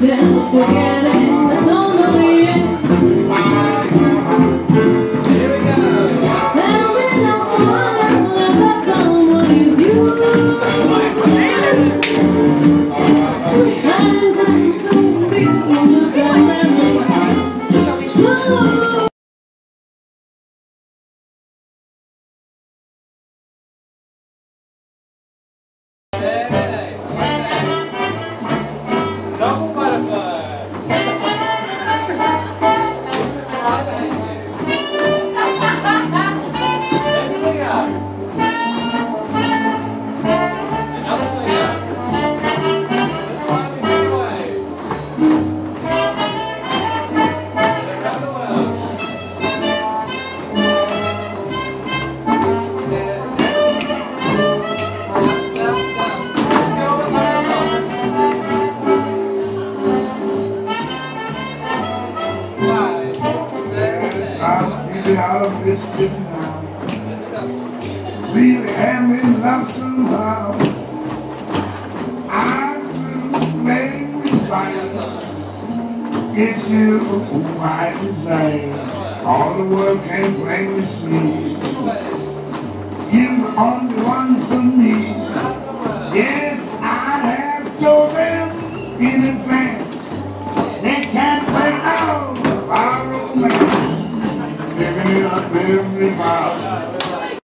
Then forget it, getting the only in. be out of mischief now. Leave Henry love now. I will make me It's you who I desire. All the world can't blame me. You're the only one for me. Yes, I have told them in advance.